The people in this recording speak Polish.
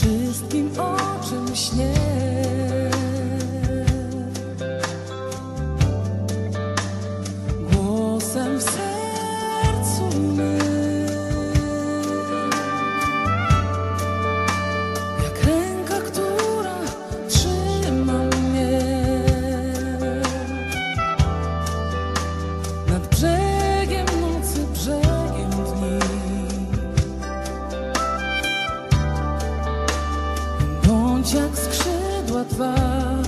wszystkim, o czym śnię. jak skrzydła dwa.